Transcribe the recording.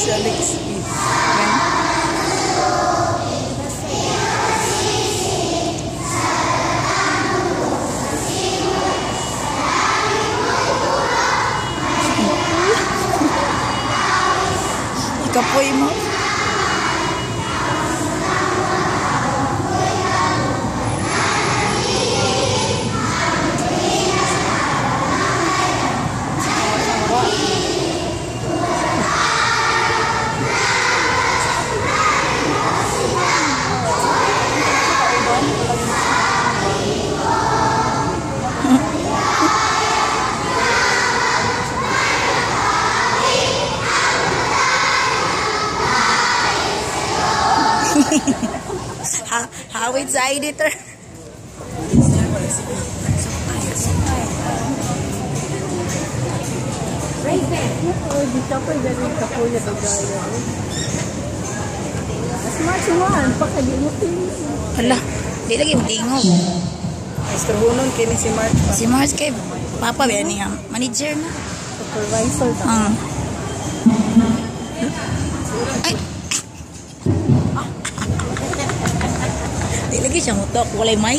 si Alex? Yan. Ikapoy mo. Baka di mo tinis. Hala, di lagi tingog. Mr. Hunon, kini si Mark. Si Mars kay Papa ba niya? Manager na. Supervisor. Ah. Ay. lagi siyang utok walay mic